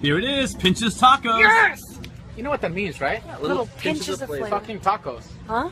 Here it is, Pinch's Tacos. Yes! You know what that means, right? Little pinches of flavor. Fucking tacos. Huh?